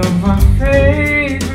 of my face